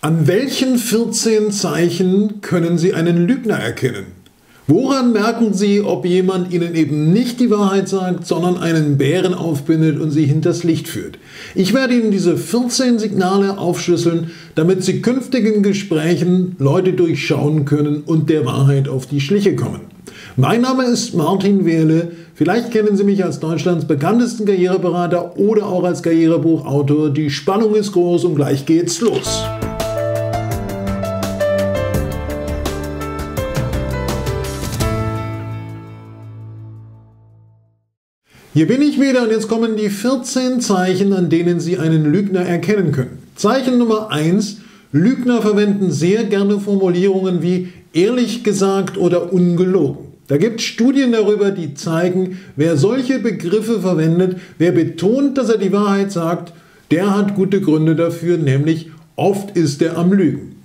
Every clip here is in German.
An welchen 14 Zeichen können Sie einen Lügner erkennen? Woran merken Sie, ob jemand Ihnen eben nicht die Wahrheit sagt, sondern einen Bären aufbindet und Sie hinters Licht führt? Ich werde Ihnen diese 14 Signale aufschlüsseln, damit Sie künftigen Gesprächen Leute durchschauen können und der Wahrheit auf die Schliche kommen. Mein Name ist Martin Wehle. Vielleicht kennen Sie mich als Deutschlands bekanntesten Karriereberater oder auch als Karrierebuchautor. Die Spannung ist groß und gleich geht's los. Hier bin ich wieder und jetzt kommen die 14 Zeichen, an denen Sie einen Lügner erkennen können. Zeichen Nummer 1. Lügner verwenden sehr gerne Formulierungen wie ehrlich gesagt oder ungelogen. Da gibt es Studien darüber, die zeigen, wer solche Begriffe verwendet, wer betont, dass er die Wahrheit sagt, der hat gute Gründe dafür, nämlich oft ist er am Lügen.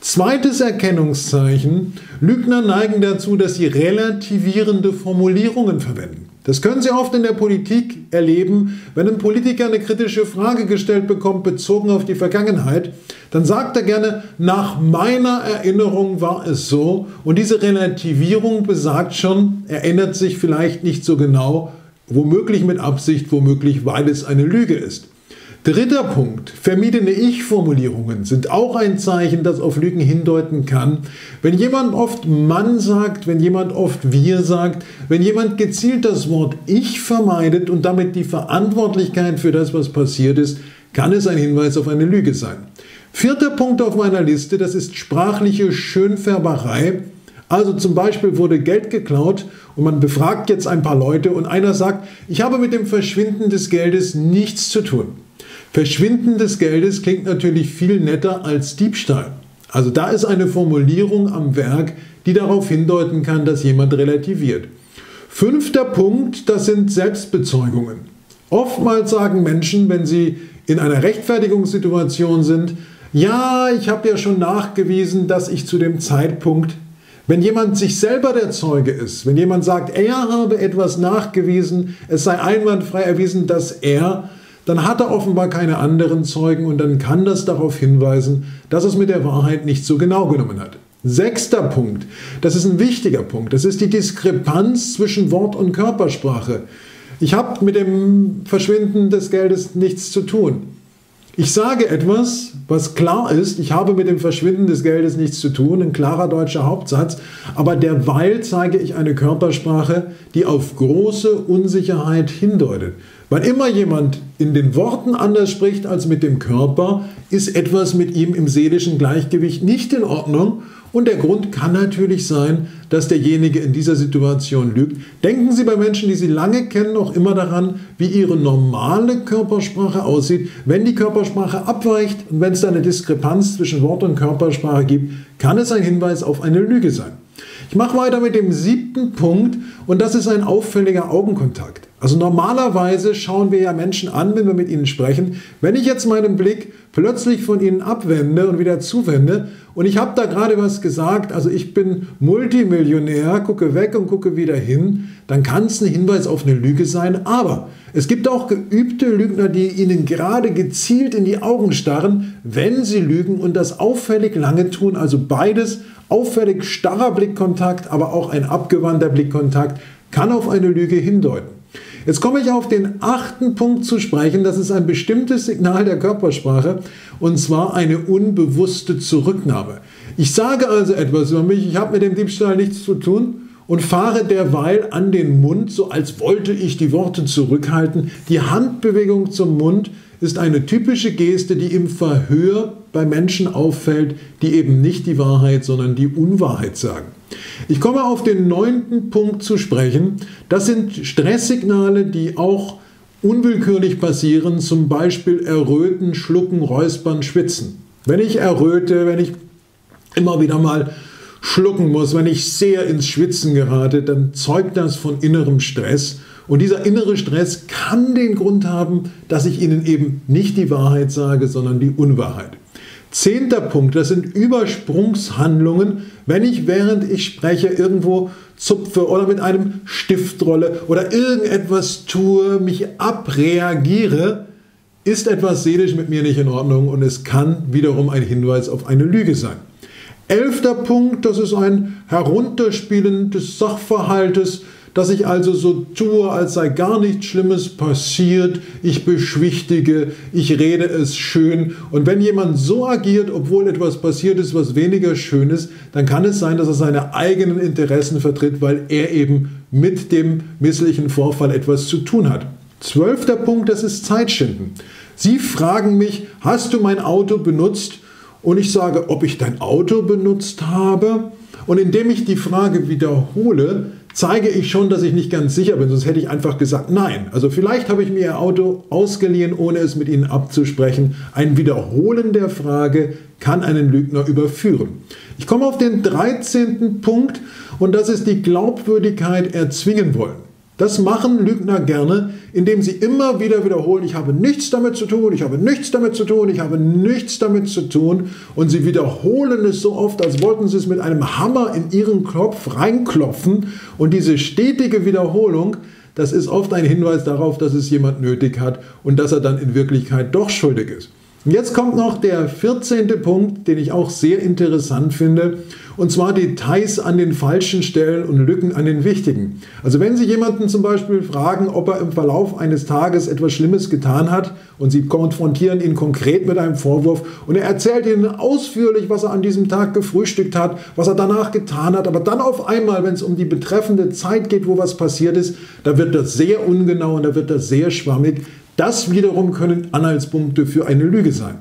Zweites Erkennungszeichen. Lügner neigen dazu, dass sie relativierende Formulierungen verwenden. Das können Sie oft in der Politik erleben. Wenn ein Politiker eine kritische Frage gestellt bekommt, bezogen auf die Vergangenheit, dann sagt er gerne, nach meiner Erinnerung war es so. Und diese Relativierung besagt schon, er erinnert sich vielleicht nicht so genau, womöglich mit Absicht, womöglich weil es eine Lüge ist. Dritter Punkt. Vermiedene Ich-Formulierungen sind auch ein Zeichen, das auf Lügen hindeuten kann. Wenn jemand oft Mann sagt, wenn jemand oft wir sagt, wenn jemand gezielt das Wort Ich vermeidet und damit die Verantwortlichkeit für das, was passiert ist, kann es ein Hinweis auf eine Lüge sein. Vierter Punkt auf meiner Liste, das ist sprachliche Schönfärberei. Also zum Beispiel wurde Geld geklaut und man befragt jetzt ein paar Leute und einer sagt, ich habe mit dem Verschwinden des Geldes nichts zu tun. Verschwinden des Geldes klingt natürlich viel netter als Diebstahl. Also da ist eine Formulierung am Werk, die darauf hindeuten kann, dass jemand relativiert. Fünfter Punkt, das sind Selbstbezeugungen. Oftmals sagen Menschen, wenn sie in einer Rechtfertigungssituation sind, ja, ich habe ja schon nachgewiesen, dass ich zu dem Zeitpunkt, wenn jemand sich selber der Zeuge ist, wenn jemand sagt, er habe etwas nachgewiesen, es sei einwandfrei erwiesen, dass er dann hat er offenbar keine anderen Zeugen und dann kann das darauf hinweisen, dass es mit der Wahrheit nicht so genau genommen hat. Sechster Punkt, das ist ein wichtiger Punkt, das ist die Diskrepanz zwischen Wort und Körpersprache. Ich habe mit dem Verschwinden des Geldes nichts zu tun. Ich sage etwas, was klar ist, ich habe mit dem Verschwinden des Geldes nichts zu tun, ein klarer deutscher Hauptsatz, aber derweil zeige ich eine Körpersprache, die auf große Unsicherheit hindeutet. Wann immer jemand in den Worten anders spricht als mit dem Körper, ist etwas mit ihm im seelischen Gleichgewicht nicht in Ordnung. Und der Grund kann natürlich sein, dass derjenige in dieser Situation lügt. Denken Sie bei Menschen, die Sie lange kennen, auch immer daran, wie Ihre normale Körpersprache aussieht. Wenn die Körpersprache abweicht und wenn es da eine Diskrepanz zwischen Wort und Körpersprache gibt, kann es ein Hinweis auf eine Lüge sein. Ich mache weiter mit dem siebten Punkt und das ist ein auffälliger Augenkontakt. Also normalerweise schauen wir ja Menschen an, wenn wir mit ihnen sprechen. Wenn ich jetzt meinen Blick plötzlich von ihnen abwende und wieder zuwende und ich habe da gerade was gesagt, also ich bin Multimillionär, gucke weg und gucke wieder hin, dann kann es ein Hinweis auf eine Lüge sein. Aber es gibt auch geübte Lügner, die ihnen gerade gezielt in die Augen starren, wenn sie lügen und das auffällig lange tun. Also beides, auffällig starrer Blickkontakt, aber auch ein abgewandter Blickkontakt kann auf eine Lüge hindeuten. Jetzt komme ich auf den achten Punkt zu sprechen. Das ist ein bestimmtes Signal der Körpersprache und zwar eine unbewusste Zurücknahme. Ich sage also etwas über mich, ich habe mit dem Diebstahl nichts zu tun und fahre derweil an den Mund, so als wollte ich die Worte zurückhalten. Die Handbewegung zum Mund ist eine typische Geste, die im Verhör bei Menschen auffällt, die eben nicht die Wahrheit, sondern die Unwahrheit sagen. Ich komme auf den neunten Punkt zu sprechen. Das sind Stresssignale, die auch unwillkürlich passieren, zum Beispiel erröten, schlucken, räuspern, schwitzen. Wenn ich erröte, wenn ich immer wieder mal schlucken muss, wenn ich sehr ins Schwitzen gerate, dann zeugt das von innerem Stress. Und dieser innere Stress kann den Grund haben, dass ich Ihnen eben nicht die Wahrheit sage, sondern die Unwahrheit. Zehnter Punkt, das sind Übersprungshandlungen, wenn ich während ich spreche irgendwo zupfe oder mit einem Stift rolle oder irgendetwas tue, mich abreagiere, ist etwas seelisch mit mir nicht in Ordnung und es kann wiederum ein Hinweis auf eine Lüge sein. Elfter Punkt, das ist ein Herunterspielen des Sachverhaltes, dass ich also so tue, als sei gar nichts Schlimmes passiert, ich beschwichtige, ich rede es schön. Und wenn jemand so agiert, obwohl etwas passiert ist, was weniger schön ist, dann kann es sein, dass er seine eigenen Interessen vertritt, weil er eben mit dem misslichen Vorfall etwas zu tun hat. Zwölfter Punkt, das ist Zeitschinden. Sie fragen mich, hast du mein Auto benutzt? Und ich sage, ob ich dein Auto benutzt habe. Und indem ich die Frage wiederhole, zeige ich schon, dass ich nicht ganz sicher bin, sonst hätte ich einfach gesagt nein. Also vielleicht habe ich mir Ihr Auto ausgeliehen, ohne es mit Ihnen abzusprechen. Ein Wiederholen der Frage kann einen Lügner überführen. Ich komme auf den 13. Punkt und das ist die Glaubwürdigkeit erzwingen wollen. Das machen Lügner gerne, indem sie immer wieder wiederholen, ich habe nichts damit zu tun, ich habe nichts damit zu tun, ich habe nichts damit zu tun. Und sie wiederholen es so oft, als wollten sie es mit einem Hammer in ihren Kopf reinklopfen. Und diese stetige Wiederholung, das ist oft ein Hinweis darauf, dass es jemand nötig hat und dass er dann in Wirklichkeit doch schuldig ist. Jetzt kommt noch der 14. Punkt, den ich auch sehr interessant finde. Und zwar Details an den falschen Stellen und Lücken an den wichtigen. Also wenn Sie jemanden zum Beispiel fragen, ob er im Verlauf eines Tages etwas Schlimmes getan hat und Sie konfrontieren ihn konkret mit einem Vorwurf und er erzählt Ihnen ausführlich, was er an diesem Tag gefrühstückt hat, was er danach getan hat, aber dann auf einmal, wenn es um die betreffende Zeit geht, wo was passiert ist, da wird das sehr ungenau und da wird das sehr schwammig. Das wiederum können Anhaltspunkte für eine Lüge sein.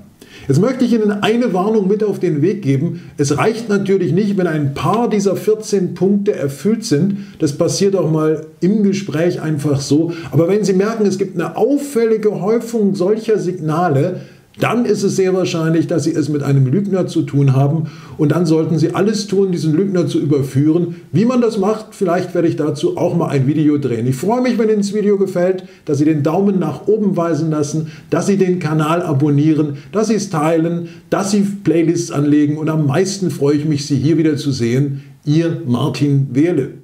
Jetzt möchte ich Ihnen eine Warnung mit auf den Weg geben. Es reicht natürlich nicht, wenn ein paar dieser 14 Punkte erfüllt sind. Das passiert auch mal im Gespräch einfach so. Aber wenn Sie merken, es gibt eine auffällige Häufung solcher Signale, dann ist es sehr wahrscheinlich, dass Sie es mit einem Lügner zu tun haben und dann sollten Sie alles tun, diesen Lügner zu überführen. Wie man das macht, vielleicht werde ich dazu auch mal ein Video drehen. Ich freue mich, wenn Ihnen das Video gefällt, dass Sie den Daumen nach oben weisen lassen, dass Sie den Kanal abonnieren, dass Sie es teilen, dass Sie Playlists anlegen und am meisten freue ich mich, Sie hier wieder zu sehen. Ihr Martin Wehle.